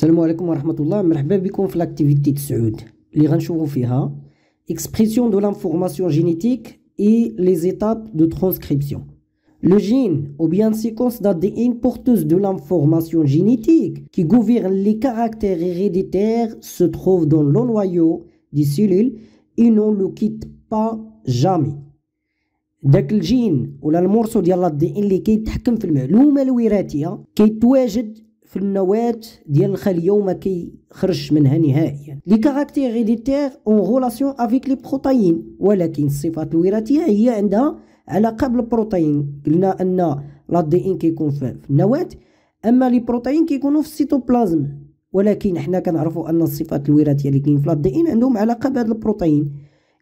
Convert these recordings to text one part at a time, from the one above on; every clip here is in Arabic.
السلام عليكم ورحمة الله مرحبا بكم في لاكتيفيتي تسعود اللي غنشوفو فيها expression de l'information génétique et les étapes de transcription. Le gène ou bien séquence d'ADN porteuse de l'information génétique qui gouverne les caractères héréditaires se trouve dans le noyau des cellules et ne le quitte pas jamais. داك الجين ولا المورسو ديال الدي ان اللي كيتحكم في المعلومه الوراثيه كيتواجد في النواة ديال الخلية وما كيخرجش منها نهائيا. les caractères héréditaires ont une relation avec les protéines ولكن الصفات الوراثية هي عندها علاقة بالبروتين. قلنا أن l'ADN كيكون في النواة أما les protéines كيكونوا في السيتوبلازم ولكن حنا كنعرفوا أن الصفات الوراثية اللي كاين في l'ADN عندهم علاقة بهذا البروتين.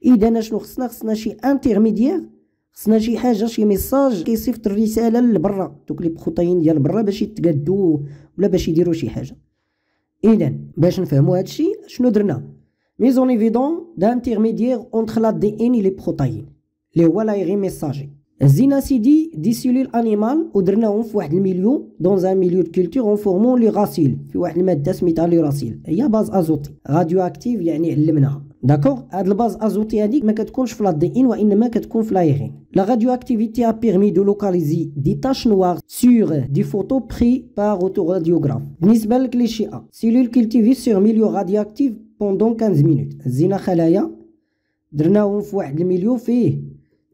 إذا شنو خصنا؟ خصنا شي intermédiaire خصنا شي حاجة شي message كيصيفط الرسالة لبرا. دوك les protéines ديال برا باش يتقادو ولا باش يديروا شي حاجة. اذا باش نفهموا هذا الشيء شنو درنا؟ mise en évidence d'intermédiaire entre l'ADN les protéines اللي هو l'ARN messager خدينا c'est des cellules animales ودرناهم في واحد ال milieu dans un milieu culture renfermant l'uracile في واحد الماده سميتها l'uracile هي base azotée radioactive يعني علمناها d'accord هاد ال base azotée هذيك ما كتكونش في l'ADN وانما كتكون في l'ARN la radioactivité a permis de localiser des taches noires sur des photos prises par autoradiographe بالنسبة لل cliché A cellules cultivées sur milieu radioactif pendant 15 minutes خدينا خلايا درناهم في واحد ال milieu فيه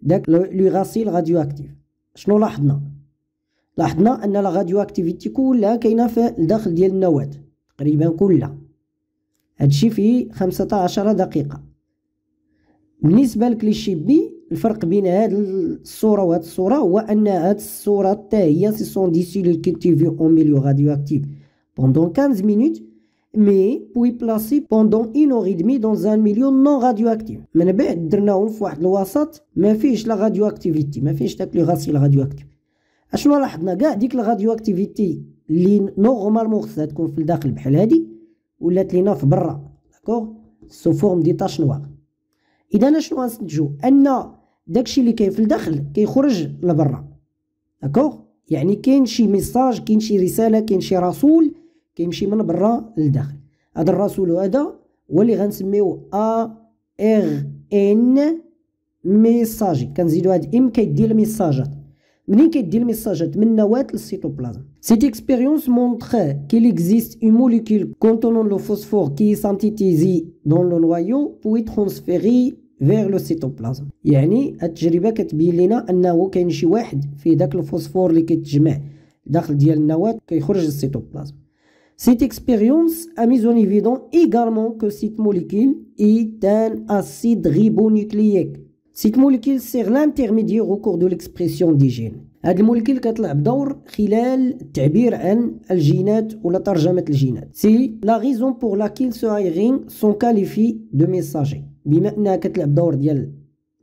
داك l'uracile radioactif شنو لاحظنا لاحظنا ان la radioactivité كلها كاينة في الداخل ديال النواه تقريبا كلها هادشي في خمسة عشر دقيقة. بالنسبة ل cliché B الفرق بين هاد الصورة وهاد الصورة هو أن هاد الصورة حتى هي ce sont des cellules cultivées en milieu radioactif pendant 15 minutes mais puis placées pendant une heure demie dans un milieu non radioactif من بعد درناهم في واحد الوسط ما فيهش la radioactivité ما فيهش داك l'uracile radioactif اشنو لاحظنا كاع ديك la radioactivité اللي normalement خصها تكون في الداخل بحال هادي ولات لينا في برا d'accord sous forme des taches noires إذا شنو غنستنتجو أن داكشي اللي كاين في الداخل كيخرج لبرا داكوغ يعني كاين شي ميساج كاين شي رسالة كاين شي رسول كيمشي من برا للداخل. هذا الرسول هذا هو اللي غنسميو ا ار ان ميساجي كنزيدو هاد ام كيدير الميساجات. منين كيدير الميساجات من النواه للسيتوبلازم Cette expérience montre qu'il existe une molécule contenant le phosphore qui est synthétisée dans le noyau pour être transférée vers le cytoplasme يعني التجربه كتبين لنا انه كاين شي واحد في داك الفوسفور اللي كيتجمع داخل ديال النواه كيخرج للسيتوبلازم Cette expérience a mis en évidence également que cette molécule est un acide ribonucléique. Cette molécule sert l'intermédiaire au cours de l'expression des gènes. هاد المولكيل كتلعب دور خلال التعبير عن الجينات ولا ترجمة الجينات سي لا غيزون بور لاكيل سو ايغين سون كاليفي دو ميساجي بما انها كتلعب دور ديال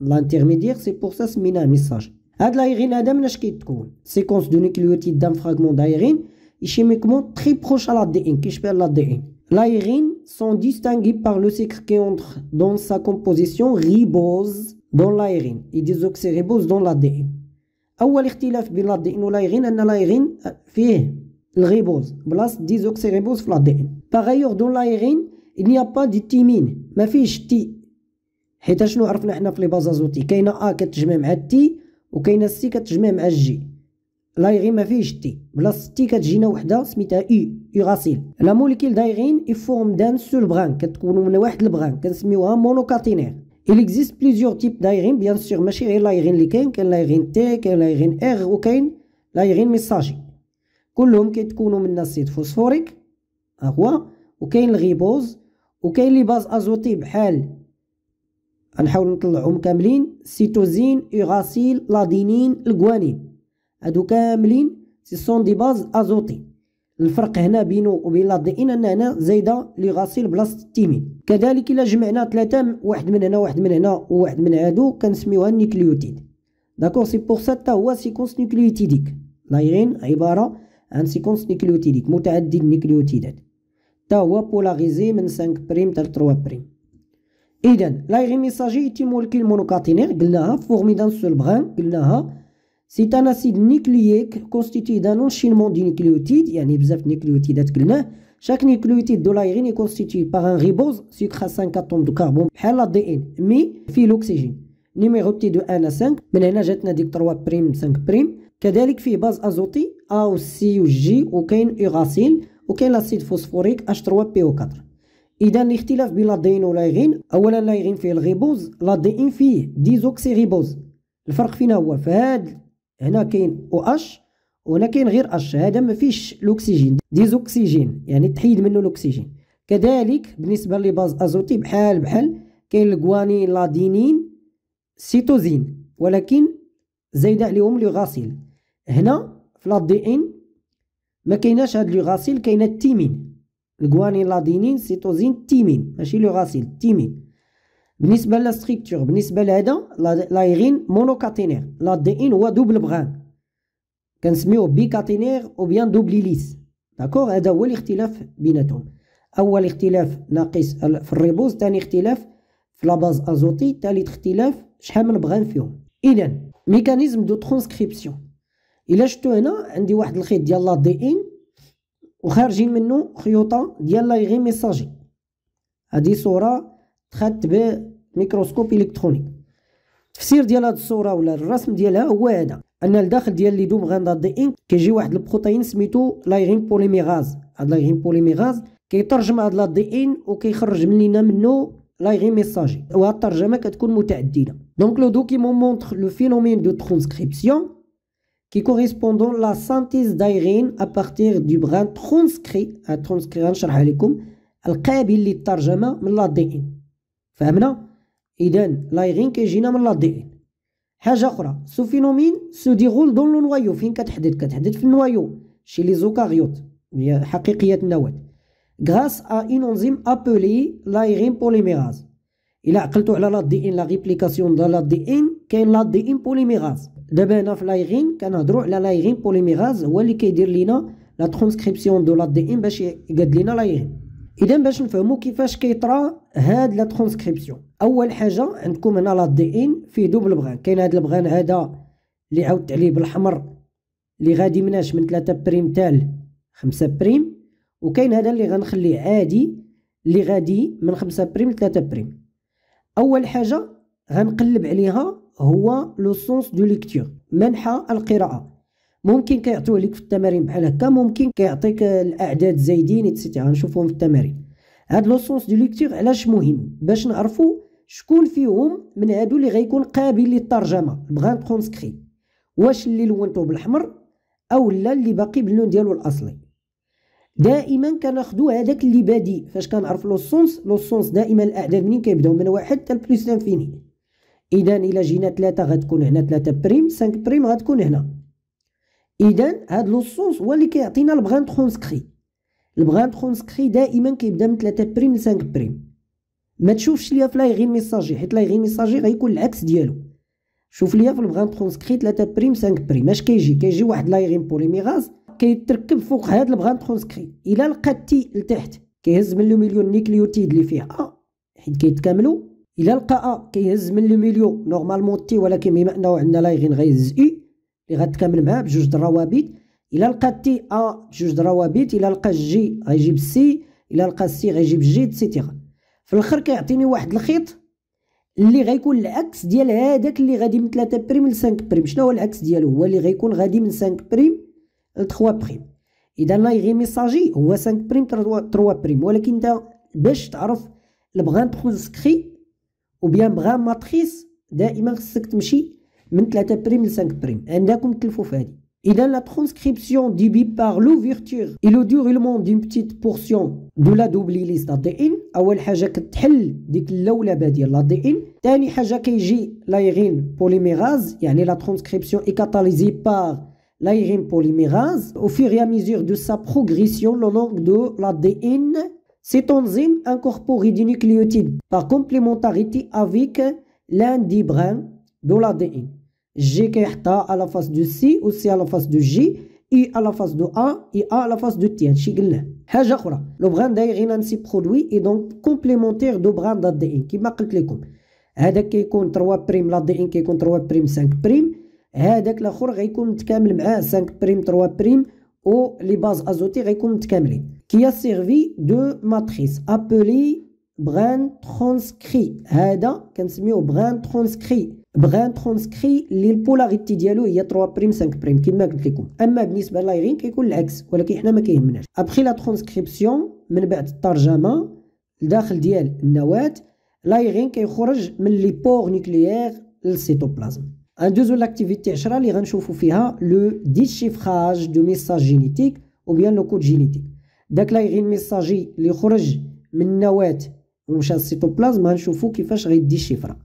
لانترميديير سي بور سا سميناه ميساج هاد لايغين هذا مناش كيتكون سيكونس دو نيكليوتيد دان فراغمون دايغين chimiquement très proche à l'ADN, qui s'appelle l'ADN. L'aérine sont distingués par le sucre qui entre dans sa composition ribose l'aérine et désoxyribose dans l'ADN. أول اختلاف بين l'ADN و l'ARN أن l'ARN فيه ال ribose. بلاص désoxyribose في l'ADN par ailleurs dans l'ARN il n'y a pas de thymine ما فيهش T. حيت شنو عرفنا حنا في les bases azotées كاينة A كتجمع مع ال T وكاينة C كتجمع مع ال G. l'ARN ما فيهش تي. بلاص T كتجينا وحدة سميتها uracile la molécule d'ARN est formée d'un seul brin كتكون من واحد ال brin كنسميوها monocaténaire Il existe plusieurs types d'ARN, bien sûr, ماشي غير l'ARN اللي كاين كاين l'ARN T كاين l'ARN R وكاين l'ARN messager كلهم كيتكونوا من ال acide phosphorique ها وكاين ال ribose وكاين les bases azotées بحال غنحاول نطلعهم كاملين. cytosine uracile l'adénine ال guanine هادو كاملين ce sont des bases azotées الفرق هنا بينه وبين l'ADN هنا زايدة uracile بلاصة التيمين. كذلك إلا جمعنا ثلاثة واحد من هنا واحد من هنا وواحد من هادو كنسميوها ال nucléotide d'accord c'est pour ça تا هو séquence nucléotidique l'ARN عباره عن séquence nucléotidique متعدد النيكليوتيدات تا هو polarisé من 5 prime حتى 3 prime اذا l'ARN messager est une molécule monocaténaire قلناها formée d'un seul brin قلناها C'est un acide nucléique constitué d'un enchaînement de nucléotides, يعني بزاف النيكليوتيدات قلناه de l'ARN est constitué par un ribose, sucre à 5 atomes de carbone, بحال l'ADN, mais فيه l'oxygène. numéroté de 1 à 5 من هنا جاتنا ديك 3 prime 5 prime كذلك فيه bases azotées A و C و G وكاين uracile وكاين l'acide phosphorique H3 PO4 اذا الاختلاف بين l'ADN و l'ARN اولا l'ARN فيه ال ribose l'ADN فيه désoxyribose الفرق فينا هو فهاد هنا كاين أو اش وهنا كاين غير اش. هذا ما فيش الاكسجين désoxygène يعني تحيد منه الاكسجين. كذلك بالنسبة les bases azotées بحال بحال كاين ال guanine l'adénine cytosine ولكن زايدة عليهم l'uracile هنا في l'ADN ما كايناش هاد l'uracile كاينة التيمين. ال guanine l'adénine cytosine thymine ماشي l'uracile thymine. بالنسبة la structure بالنسبة لهذا l'ARN monocaténaire l'ADN هو double brin كنسميوه bicaténaire ou bien double hélice d'accord هذا هو الاختلاف بيناتهم. أول اختلاف ناقص في ال ribose ثاني اختلاف في la base azotée ثالث اختلاف شحال من brin فيهم. اذا ميكانيزم دو ترانسكريبسيون إلا شفتو هنا عندي واحد الخيط ديال l'ADN وخارجين منه خيوطة ديال l'ARN messager هذه صورة تخات ب microscope électronique. التفسير ديال هذه الصورة ولا الرسم ديالها هو هذا. أن الداخل ديال les deux brins d'ADN كيجي واحد البروتين سميتو l'ARN polymérase. هاد l'ARN polymérase كيترجم هاد l'ADN وكيخرج لينا منه l'ARN messager. وهاد الترجمة كتكون متعددة. دونك لو دوكيمون مونتر لو فينومين دو ترانسكريبسيون qui correspondent la synthèse d'aérine à partir du brin transcrit. غنشرحها لكم. القابل للترجمة من l'ADN. فهمنا اذا l'ARN كيجينا من l'ADN حاجة أخرى ce phénomène se déroule dans le noyau فين كتحدث كتحدث في ال noyau chez les eucaryotes هي حقيقية النواة. Grâce à une enzyme appelée l'ARN polymérase إلا عقلتوا على لا دي ان لا ريبليكاسيون دو لا دي ان كاين l'ADN polymérase دابا هنا في l'ARN كنهضروا على l'ARN polymérase هو اللي كيدير لينا لا ترانسكريبسيون دو لا دي ان باش يقاد لينا l'ARN إذا باش نفهموا كيفاش كيطرا هاد لا ترانسكريبسيون أول حاجة عندكم هنا l'ADN فيه double brin. كاين هاد ال brin هذا اللي عاودت عليه بالحمر اللي غادي مناش من 3 prime تال 5 prime وكاين هذا اللي غنخليه عادي اللي غادي من 5 prime ل 3 prime. أول حاجة غنقلب عليها هو le sens de lecture منحى القراءة. ممكن كيعطيوه لك في التمارين بحال هكا ممكن كيعطيك الأعداد زايدين et cetera غنشوفوهم في التمارين. هاد le sens de lecture علاش مهم؟ باش نعرفوا شكون فيهم من هادو اللي غيكون قابل للترجمة. بغان ترونسكري واش اللي لونته بالحمر أو لا اللي باقي باللون ديالو الأصلي؟ دائما كناخدو هذاك اللي بادي فاش كنعرف le sens le sens دائما الأعداد منين كيبداو؟ من واحد حتى ال plus l'infini اذا إلا جينا ثلاثة غتكون هنا ثلاثة prime 5 prime غتكون هنا. اذا هاد le sens هو اللي كيعطينا البغان ترونسكري البغان ترونسكري دائما كيبدا من 3 prime ل 5 prime. ما تشوفش ليا في l'ARN messager حيت l'ARN messager غيكون العكس ديالو. شوف ليا في البغان ترونسكري 3 بريم 5 بريم. اش كيجي؟ كيجي واحد l'ARN polymérase كيتركب فوق هاد البغان ترونسكري إلا لقاتي لتحت كيهز من le milieu ال nucléotide اللي فيه A حيت كيتكاملوا إلا لقى A كيهز من le milieu. normalement T ولكن بما أنه عندنا l'ARN غيهز U اللي غتكامل معاه بجوج الروابط. إلا لقى T A بجوج الروابط إلا لقى G غيجيب C إلا لقى C غيجيب G et cetera في الآخر كيعطيني واحد الخيط اللي غيكون العكس ديال هذاك اللي غادي من 3 prime ل 5 prime. شنو هو العكس ديالو؟ هو اللي غيكون غادي من 5 prime 3 prime. إذا l'ARN messager هو 5 prime 3 prime. ولكن انت باش تعرف البغان ترانسكري أو بيان بغان ماتريس دائما خصك تمشي من 3 prime ل 5 prime. عندكم تلفوا في هذه اذا لا ترانسكريبسيون ديبي بار لوفيرتور اي لو ديغولمون دون بتيت بورسيون دو لا دوبلي ليست دي ان أول حاجة كتحل ديك اللولبه ديال l'ADN ثاني حاجة كيجي لايغين بوليميراز يعني لا ترانسكريبسيون اي كاتاليزي بار l'aérine polymérase, au fur et à mesure de sa progression le long de l'ADN, cette enzyme incorpore des nucléotides par complémentarité avec l'un des brins de l'ADN. G qui est à la face de C ou C à la face de G, I à la face de A et A à la face de T. حاجة أخرى le brin d'aérine ainsi produit est donc complémentaire du brin d'ADN كما قلت لكم هذا كيكون 3 prime l'ADN كيكون 3 prime 5 prime هذاك الآخر غيكون متكامل معاه 5 prime 3 prime و les bases azotées غيكون متكاملين qui a servi de matrice appelée brin transcrit هذا كنسميوه brin transcrit بغان ترونسكري اللي البولاريتي ديالو هي 3 بريم 5 بريم كما قلت لكم اما بالنسبة ل l'ARN كيكون العكس ولكن حنا ما كيهمناش ابخي لا ترونسكريبسيون من بعد الترجمه لداخل ديال النواه l'ARN كيخرج من les pores nucléaires لل cytoplasme ندوزو l'activité 10 اللي غنشوفو فيها le déchiffrage du message génétique ou bien le code génétique داك l'ARN messager اللي خرج من النواه ومشى لل cytoplasme غنشوفو كيفاش غي déchiffra